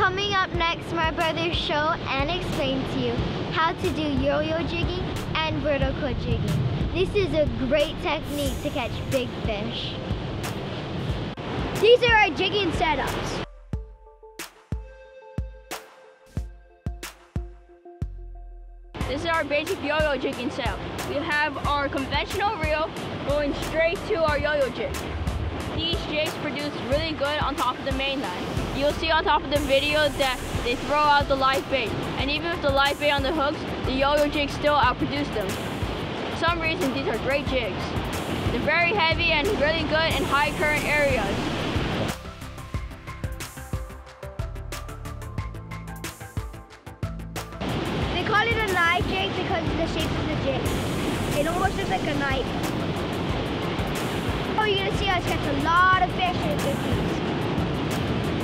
Coming up next, my brother show and explain to you how to do yo-yo jigging and vertical jigging. This is a great technique to catch big fish. These are our jigging setups. This is our basic yo-yo jigging setup. We have our conventional reel going straight to our yo-yo jig. These jigs produce really good on top of the main line. You'll see on top of the video that they throw out the live bait. And even with the live bait on the hooks, the yo-yo jigs still outproduce them. For some reason, these are great jigs. They're very heavy and really good in high current areas. They call it a knife jig because of the shape of the jig. It almost looks like a knife. Oh, you're gonna see us catch a lot of fish with these.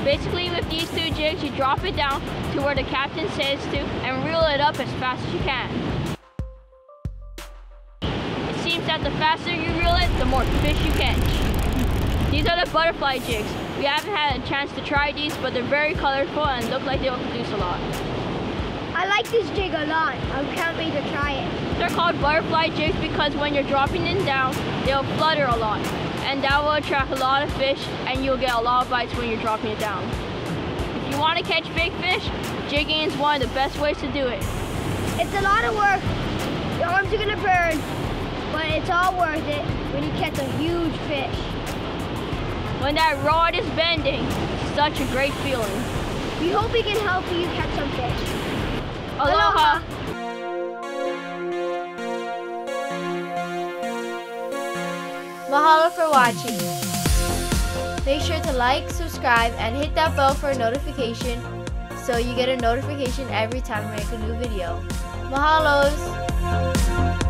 Basically, with these two jigs, you drop it down to where the captain says to and reel it up as fast as you can. It seems that the faster you reel it, the more fish you catch. These are the butterfly jigs. We haven't had a chance to try these, but they're very colorful and look like they'll produce a lot. I like this jig a lot. I can't wait to try it. They're called butterfly jigs because when you're dropping them down, they'll flutter a lot. And that will attract a lot of fish and you'll get a lot of bites when you're dropping it down. If you want to catch big fish, jigging is one of the best ways to do it. It's a lot of work. Your arms are gonna burn, but it's all worth it when you catch a huge fish. When that rod is bending, it's such a great feeling. We hope we can help you catch some fish. Mahalo for watching. Make sure to like, subscribe, and hit that bell for a notification so you get a notification every time I make a new video. Mahalos!